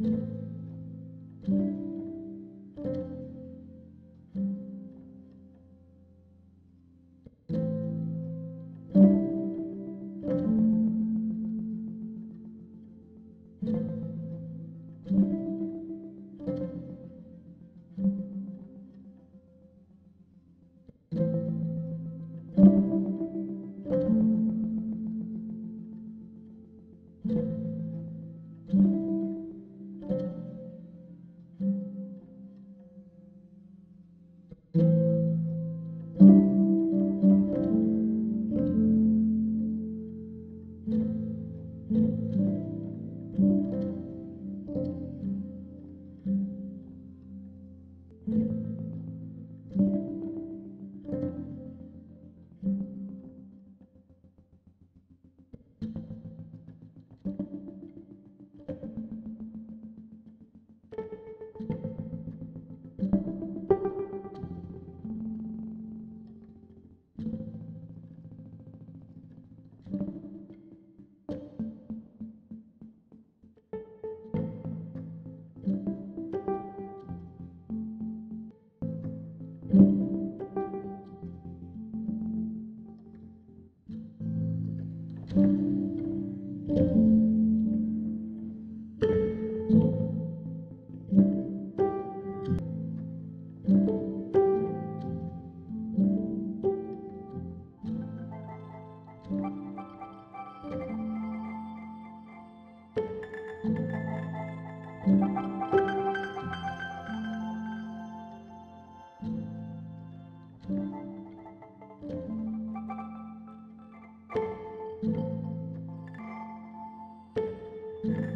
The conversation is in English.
Mm-hmm. Mm-hmm.